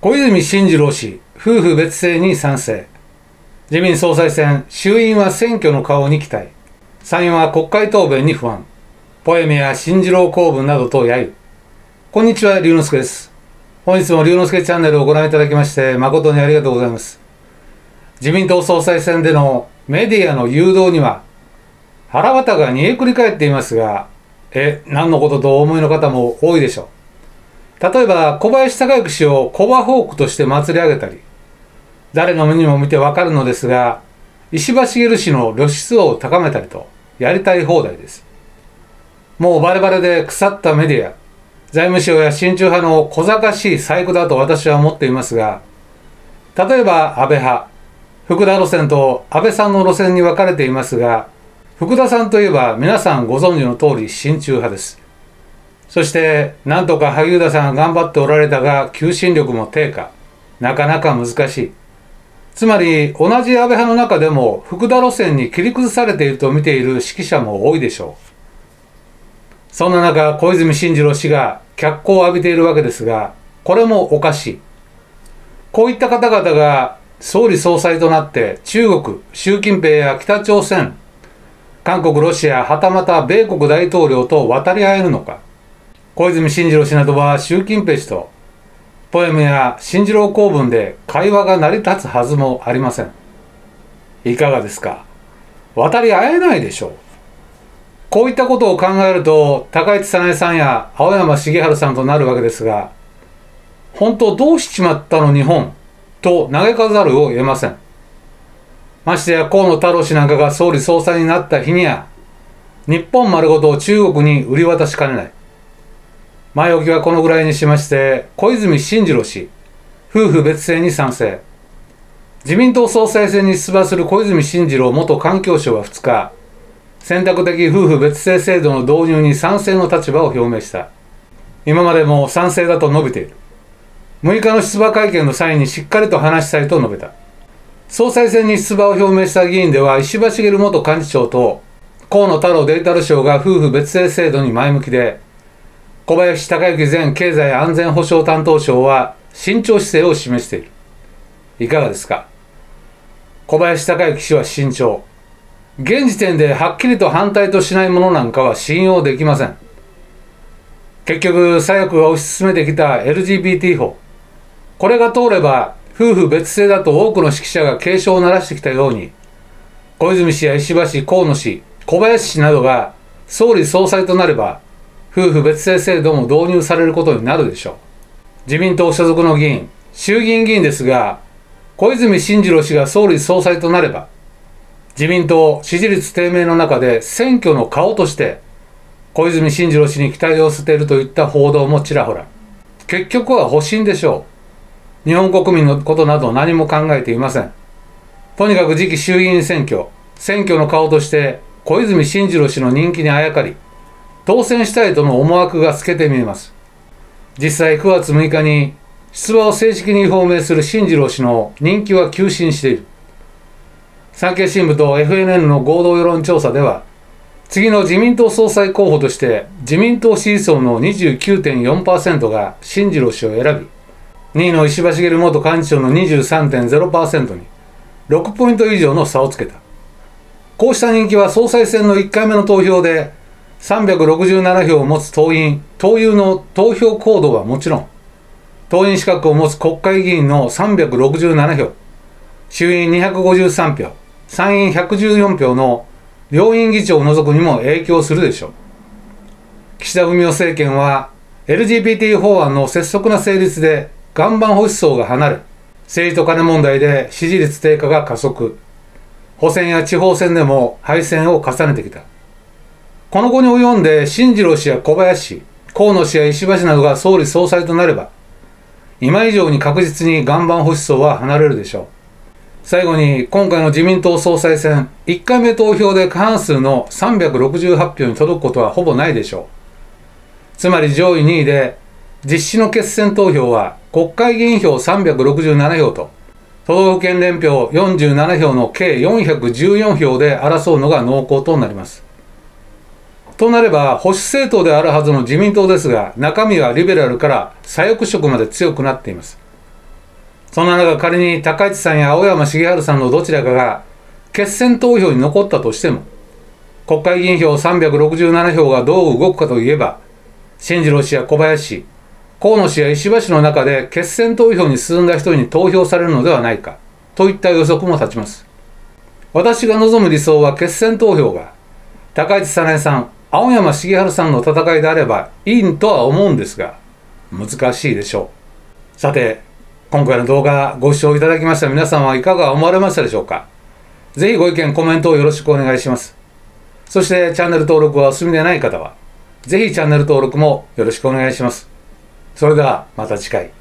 小泉進次郎氏、夫婦別姓に賛成。自民総裁選、衆院は選挙の顔に期待。参院は国会答弁に不安。ポエムや進次郎公文などと揶揄。こんにちは、龍之介です。本日も龍之介チャンネルをご覧いただきまして誠にありがとうございます。自民党総裁選でのメディアの誘導には腹渡が煮えくり返っていますが、え、何のこととお思いの方も多いでしょう。例えば小林孝之氏をコバホークとして祭り上げたり誰の目にも見てわかるのですが石破茂氏の露出を高めたりとやりたい放題です。もうバレバレで腐ったメディア財務省や親中派の小賢しい細工だと私は思っていますが例えば安倍派福田路線と安倍さんの路線に分かれていますが福田さんといえば皆さんご存知の通り親中派です。そしてなんとか萩生田さんが頑張っておられたが求心力も低下。なかなか難しい。つまり同じ安倍派の中でも福田路線に切り崩されていると見ている指揮者も多いでしょう。そんな中小泉進次郎氏が脚光を浴びているわけですがこれもおかしい。こういった方々が総理総裁となって中国習近平や北朝鮮韓国ロシアはたまた米国大統領と渡り合えるのか。小泉進次郎氏などは習近平氏とポエムや進次郎公文で会話が成り立つはずもありません。いかがですか？渡り合えないでしょう。こういったことを考えると高市早苗さんや青山茂春さんとなるわけですが本当どうしちまったの日本？と嘆かざるを得ません。ましてや河野太郎氏なんかが総理総裁になった日には日本丸ごと中国に売り渡しかねない。前置きはこのぐらいにしまして、小泉進次郎氏、夫婦別姓に賛成。自民党総裁選に出馬する小泉進次郎元環境省は2日、選択的夫婦別姓制度の導入に賛成の立場を表明した。今までも賛成だと述べている。6日の出馬会見の際にしっかりと話したいと述べた。総裁選に出馬を表明した議員では石破茂元幹事長と河野太郎デジタル省が夫婦別姓制度に前向きで小林孝之前経済安全保障担当相は慎重姿勢を示している。いかがですか？小林孝之氏は慎重。現時点ではっきりと反対としないものなんかは信用できません。結局、左翼が推し進めてきた LGBT 法。これが通れば、夫婦別姓だと多くの指揮者が警鐘を鳴らしてきたように、小泉氏や石破氏、河野氏、小林氏などが総理総裁となれば、夫婦別姓制度も導入されることになるでしょう。自民党所属の議員、衆議院議員ですが、小泉進次郎氏が総理総裁となれば、自民党支持率低迷の中で選挙の顔として、小泉進次郎氏に期待を捨てるといった報道もちらほら。結局は保身でしょう。日本国民のことなど何も考えていません。とにかく次期衆議院選挙、選挙の顔として小泉進次郎氏の人気にあやかり、当選したいとの思惑が透けて見えます。実際9月6日に出馬を正式に表明する進次郎氏の人気は急進している。産経新聞と FNN の合同世論調査では、次の自民党総裁候補として自民党支持層の29.4%が進次郎氏を選び、2位の石破茂元幹事長の23.0%に6ポイント以上の差をつけた。こうした人気は総裁選の1回目の投票で367票を持つ党員、党友の投票行動はもちろん、党員資格を持つ国会議員の367票、衆院253票、参院114票の両院議長を除くにも影響するでしょう。岸田文雄政権は LGBT 法案の拙速な成立で岩盤保守層が離れ、政治と金問題で支持率低下が加速、補選や地方選でも敗戦を重ねてきた。この後に及んで進次郎氏や小林氏、河野氏や石破氏などが総理総裁となれば、今以上に確実に岩盤保守層は離れるでしょう。最後に、今回の自民党総裁選、1回目投票で過半数の368票に届くことはほぼないでしょう。つまり上位2位で、実施の決選投票は国会議員票367票と、都道府県連票47票の計414票で争うのが濃厚となります。となれば保守政党であるはずの自民党ですが中身はリベラルから左翼色まで強くなっています。そんな中仮に高市さんや青山茂春さんのどちらかが決選投票に残ったとしても国会議員票367票がどう動くかといえば新次郎氏や小林河野氏や石破氏の中で決選投票に進んだ人に投票されるのではないかといった予測も立ちます。私が望む理想は決選投票が高市早苗さん青山茂春さんの戦いであればいいとは思うんですが難しいでしょう。さて今回の動画ご視聴いただきました皆さんはいかが思われましたでしょうか？ぜひご意見コメントをよろしくお願いします。そしてチャンネル登録はお済みでない方はぜひチャンネル登録もよろしくお願いします。それではまた次回。